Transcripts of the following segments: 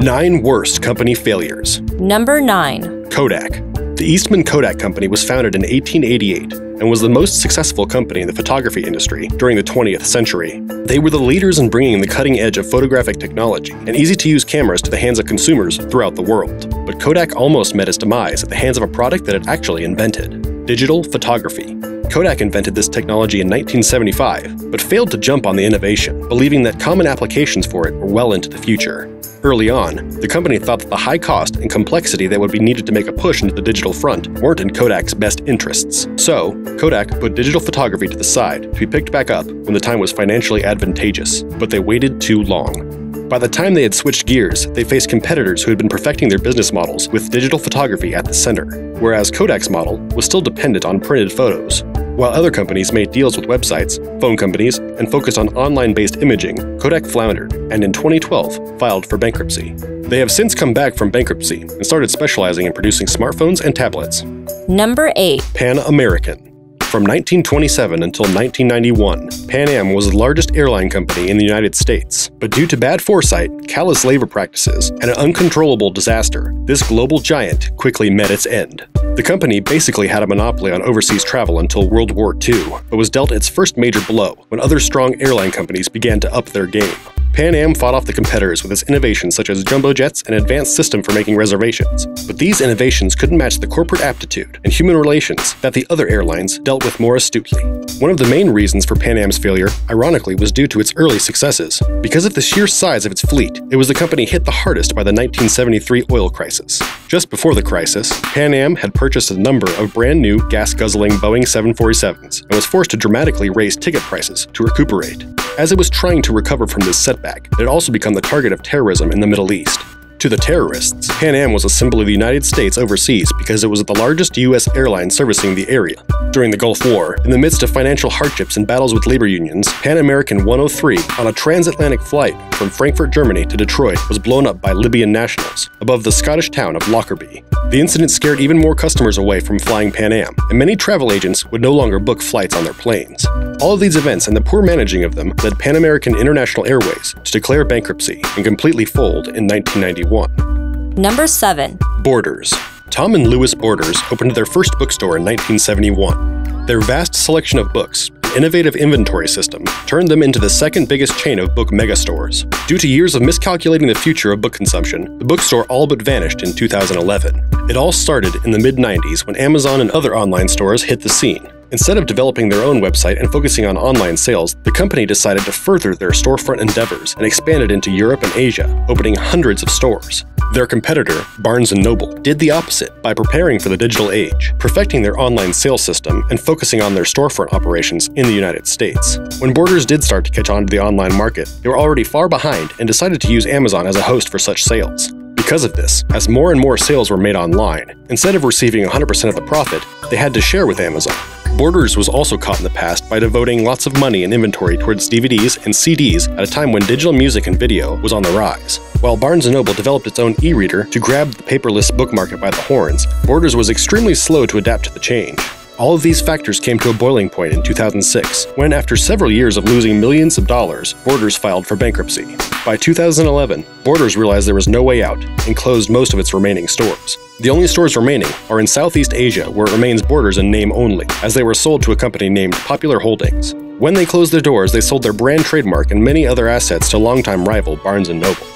Nine worst company failures. Number 9. Kodak. The Eastman Kodak Company was founded in 1888 and was the most successful company in the photography industry during the 20th century. They were the leaders in bringing the cutting edge of photographic technology and easy to use cameras to the hands of consumers throughout the world. But Kodak almost met its demise at the hands of a product that it actually invented digital photography. Kodak invented this technology in 1975, but failed to jump on the innovation, believing that common applications for it were well into the future. Early on, the company thought that the high cost and complexity that would be needed to make a push into the digital front weren't in Kodak's best interests. So, Kodak put digital photography to the side to be picked back up when the time was financially advantageous, but they waited too long. By the time they had switched gears, they faced competitors who had been perfecting their business models with digital photography at the center, whereas Kodak's model was still dependent on printed photos. While other companies made deals with websites, phone companies, and focused on online based imaging, Kodak floundered and in 2012 filed for bankruptcy. They have since come back from bankruptcy and started specializing in producing smartphones and tablets. Number 8. Pan American. From 1927 until 1991, Pan Am was the largest airline company in the United States. But due to bad foresight, callous labor practices, and an uncontrollable disaster, this global giant quickly met its end. The company basically had a monopoly on overseas travel until World War II, but was dealt its first major blow when other strong airline companies began to up their game. Pan Am fought off the competitors with its innovations such as jumbo jets and advanced system for making reservations. But these innovations couldn't match the corporate aptitude and human relations that the other airlines dealt with more astutely. One of the main reasons for Pan Am's failure, ironically, was due to its early successes. Because of the sheer size of its fleet, it was the company hit the hardest by the 1973 oil crisis. Just before the crisis, Pan Am had purchased a number of brand new gas guzzling Boeing 747s and was forced to dramatically raise ticket prices to recuperate. As it was trying to recover from this setback, it had also become the target of terrorism in the Middle East. To the terrorists, Pan Am was a symbol of the United States overseas because it was the largest U.S. airline servicing the area. During the Gulf War, in the midst of financial hardships and battles with labor unions, Pan American 103, on a transatlantic flight from Frankfurt, Germany to Detroit, was blown up by Libyan nationals above the Scottish town of Lockerbie. The incident scared even more customers away from flying Pan Am, and many travel agents would no longer book flights on their planes. All of these events and the poor managing of them led Pan American International Airways to declare bankruptcy and completely fold in 1991. Number 7. Borders. Tom and Louis Borders opened their first bookstore in 1971. Their vast selection of books, and innovative inventory system, turned them into the second biggest chain of book megastores. Due to years of miscalculating the future of book consumption, the bookstore all but vanished in 2011. It all started in the mid 90s when Amazon and other online stores hit the scene. Instead of developing their own website and focusing on online sales, the company decided to further their storefront endeavors and expanded into Europe and Asia, opening hundreds of stores. Their competitor, Barnes & Noble, did the opposite by preparing for the digital age, perfecting their online sales system, and focusing on their storefront operations in the United States. When Borders did start to catch on to the online market, they were already far behind and decided to use Amazon as a host for such sales. Because of this, as more and more sales were made online, instead of receiving 100% of the profit, they had to share with Amazon. Borders was also caught in the past by devoting lots of money and inventory towards DVDs and CDs at a time when digital music and video was on the rise. While Barnes & Noble developed its own e-reader to grab the paperless book market by the horns, Borders was extremely slow to adapt to the change. All of these factors came to a boiling point in 2006, when after several years of losing millions of dollars, Borders filed for bankruptcy. By 2011, Borders realized there was no way out and closed most of its remaining stores. The only stores remaining are in Southeast Asia, where it remains Borders in name only, as they were sold to a company named Popular Holdings. When they closed their doors, they sold their brand trademark and many other assets to longtime rival Barnes & Noble.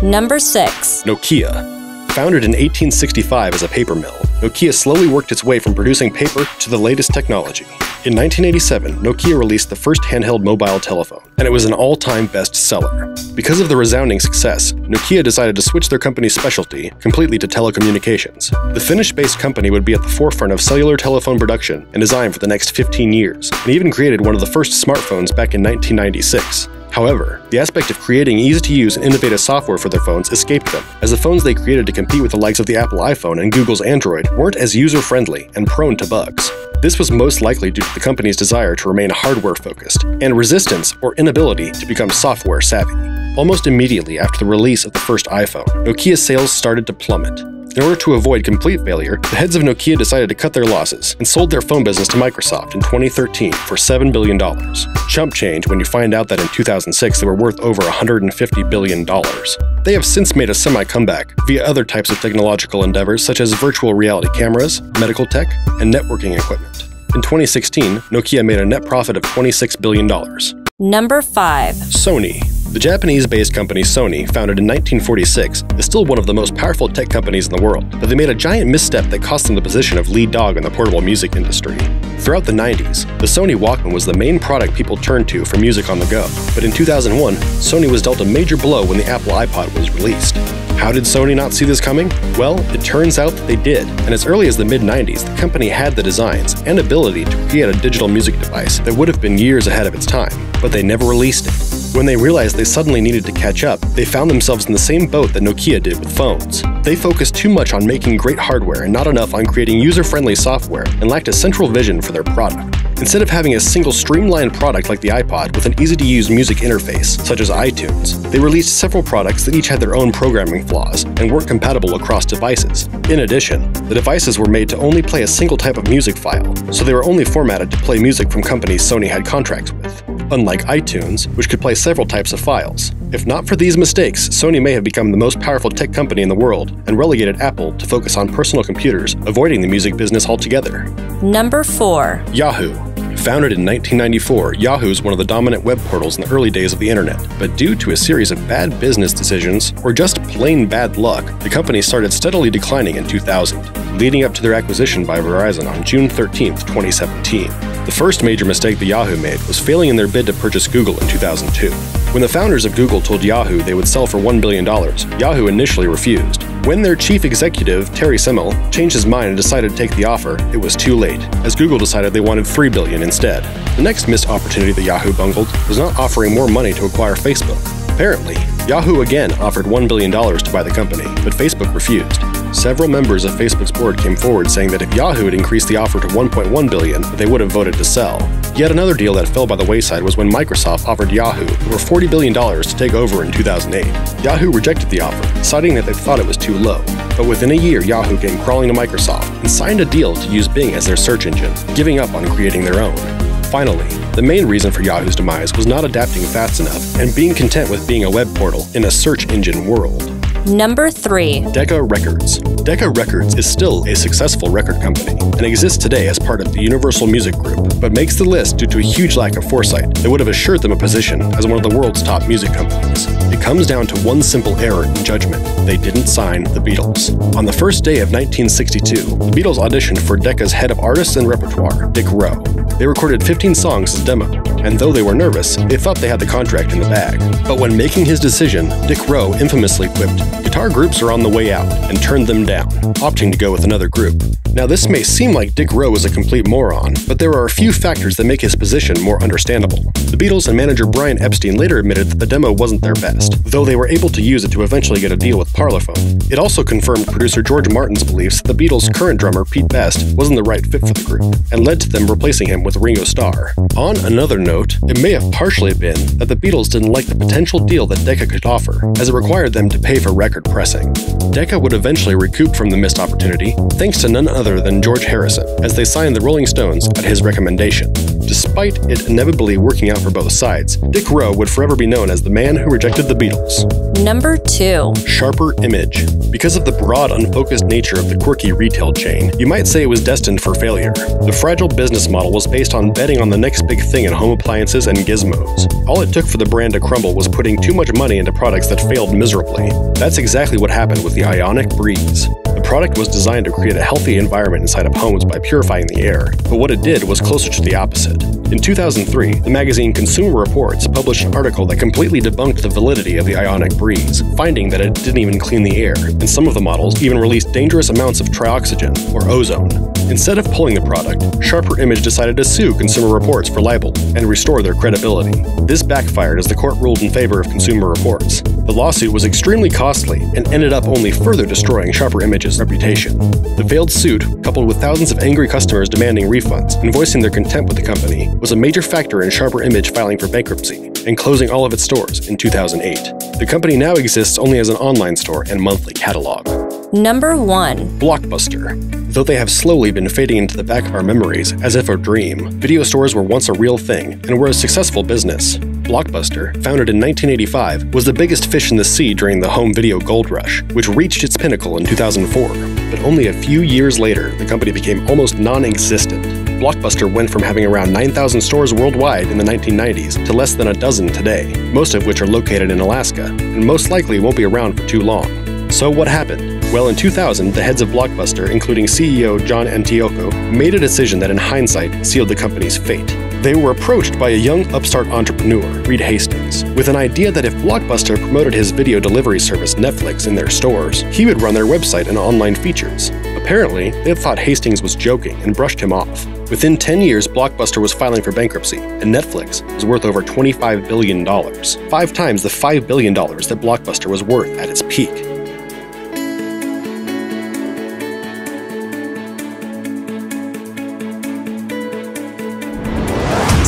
Number 6. Nokia. Founded in 1865 as a paper mill, Nokia slowly worked its way from producing paper to the latest technology. In 1987, Nokia released the first handheld mobile telephone, and it was an all time bestseller. Because of the resounding success, Nokia decided to switch their company's specialty completely to telecommunications. The Finnish based company would be at the forefront of cellular telephone production and design for the next 15 years, and even created one of the first smartphones back in 1996. However, the aspect of creating easy to use and innovative software for their phones escaped them, as the phones they created to compete with the likes of the Apple iPhone and Google's Android weren't as user friendly and prone to bugs. This was most likely due to the company's desire to remain hardware focused and resistance or inability to become software savvy. Almost immediately after the release of the first iPhone, Nokia's sales started to plummet. In order to avoid complete failure, the heads of Nokia decided to cut their losses and sold their phone business to Microsoft in 2013 for $7 billion. Chump change when you find out that in 2006 they were worth over $150 billion. They have since made a semi comeback via other types of technological endeavors such as virtual reality cameras, medical tech, and networking equipment. In 2016, Nokia made a net profit of $26 billion. Number 5. Sony. The Japanese based company Sony, founded in 1946, is still one of the most powerful tech companies in the world, but they made a giant misstep that cost them the position of lead dog in the portable music industry. Throughout the 90s, the Sony Walkman was the main product people turned to for music on the go, but in 2001, Sony was dealt a major blow when the Apple iPod was released. How did Sony not see this coming? Well, it turns out that they did, and as early as the mid 90s, the company had the designs and ability to create a digital music device that would have been years ahead of its time, but they never released it. When they realized they suddenly needed to catch up, they found themselves in the same boat that Nokia did with phones. They focused too much on making great hardware and not enough on creating user friendly software, and lacked a central vision for their product. Instead of having a single streamlined product like the iPod with an easy to use music interface, such as iTunes, they released several products that each had their own programming flaws and weren't compatible across devices. In addition, the devices were made to only play a single type of music file, so they were only formatted to play music from companies Sony had contracts with unlike iTunes, which could play several types of files. If not for these mistakes, Sony may have become the most powerful tech company in the world and relegated Apple to focus on personal computers, avoiding the music business altogether. Number 4. Yahoo. Founded in 1994, Yahoo is one of the dominant web portals in the early days of the internet. But due to a series of bad business decisions, or just plain bad luck, the company started steadily declining in 2000, leading up to their acquisition by Verizon on June 13, 2017. The first major mistake that Yahoo made was failing in their bid to purchase Google in 2002. When the founders of Google told Yahoo they would sell for $1 billion, Yahoo initially refused. When their chief executive, Terry Semel, changed his mind and decided to take the offer, it was too late, as Google decided they wanted 3 billion instead. The next missed opportunity that Yahoo bungled was not offering more money to acquire Facebook. Apparently, Yahoo again offered $1 billion to buy the company, but Facebook refused. Several members of Facebook's board came forward saying that if Yahoo had increased the offer to 1.1 billion, they would have voted to sell. Yet another deal that fell by the wayside was when Microsoft offered Yahoo over $40 billion to take over in 2008. Yahoo rejected the offer, citing that they thought it was too low. But within a year, Yahoo came crawling to Microsoft and signed a deal to use Bing as their search engine, giving up on creating their own. Finally, the main reason for Yahoo's demise was not adapting fast enough and being content with being a web portal in a search engine world. Number 3. Decca Records. Decca Records is still a successful record company and exists today as part of the Universal Music Group, but makes the list due to a huge lack of foresight that would have assured them a position as one of the world's top music companies. It comes down to one simple error in judgment they didn't sign the Beatles. On the first day of 1962, the Beatles auditioned for Decca's head of artists and repertoire, Dick Rowe. They recorded 15 songs as demo, and though they were nervous, they thought they had the contract in the bag. But when making his decision, Dick Rowe infamously quipped, guitar groups are on the way out, and turned them down, opting to go with another group. Now, this may seem like Dick Rowe is a complete moron, but there are a few factors that make his position more understandable. The Beatles and manager Brian Epstein later admitted that the demo wasn't their best, though they were able to use it to eventually get a deal with Parlophone. It also confirmed producer George Martin's beliefs that the Beatles' current drummer, Pete Best, wasn't the right fit for the group, and led to them replacing him with Ringo Starr. On another note, it may have partially been that the Beatles didn't like the potential deal that Decca could offer, as it required them to pay for record pressing. Decca would eventually recoup from the missed opportunity, thanks to none other than George Harrison, as they signed the Rolling Stones at his recommendation. Despite it inevitably working out for both sides, Dick Rowe would forever be known as the man who rejected the Beatles. Number 2. Sharper Image. Because of the broad, unfocused nature of the quirky retail chain, you might say it was destined for failure. The fragile business model was based on betting on the next big thing in home appliances and gizmos. All it took for the brand to crumble was putting too much money into products that failed miserably. That's exactly what happened with the Ionic Breeze. The product was designed to create a healthy environment inside of homes by purifying the air, but what it did was closer to the opposite. In 2003, the magazine Consumer Reports published an article that completely debunked the validity of the Ionic Breeze, finding that it didn't even clean the air, and some of the models even released dangerous amounts of trioxygen, or ozone. Instead of pulling the product, Sharper Image decided to sue Consumer Reports for libel and restore their credibility. This backfired as the court ruled in favor of Consumer Reports. The lawsuit was extremely costly and ended up only further destroying Sharper Image's reputation. The failed suit, coupled with thousands of angry customers demanding refunds and voicing their contempt with the company, was a major factor in Sharper Image filing for bankruptcy and closing all of its stores in 2008. The company now exists only as an online store and monthly catalog. Number 1. Blockbuster. Though they have slowly been fading into the back of our memories as if a dream, video stores were once a real thing and were a successful business. Blockbuster, founded in 1985, was the biggest fish in the sea during the home video gold rush, which reached its pinnacle in 2004. But only a few years later, the company became almost non existent. Blockbuster went from having around 9,000 stores worldwide in the 1990s to less than a dozen today, most of which are located in Alaska, and most likely won't be around for too long. So, what happened? Well, in 2000, the heads of Blockbuster, including CEO John Antioco, made a decision that in hindsight sealed the company's fate. They were approached by a young upstart entrepreneur, Reed Hastings, with an idea that if Blockbuster promoted his video delivery service Netflix in their stores, he would run their website and online features. Apparently, they thought Hastings was joking and brushed him off. Within 10 years, Blockbuster was filing for bankruptcy, and Netflix was worth over $25 billion, five times the $5 billion that Blockbuster was worth at its peak.